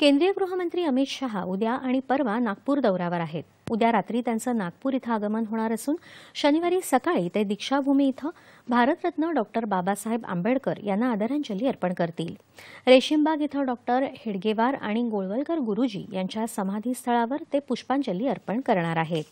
केंद्रीय गृहमंत्री अमित शहा उद्या आणि परवा नागपूर दौऱ्यावर आहेत. उद्या रात्री त्यांचं नागपूर इथं आगमन होणार असून शनिवारी सकाळी ते दीक्षाभूमी इथं भारतरत्न डॉक्टर बाबासाहेब आंबेडकर यांना आदरांजली अर्पण करतील. रेशीमबाग इथं डॉक्टर हेडगेवार आणि गोळवलकर गुरुजी यांच्या समाधीस्थळावर ते पुष्पांजली अर्पण करणार आहेत.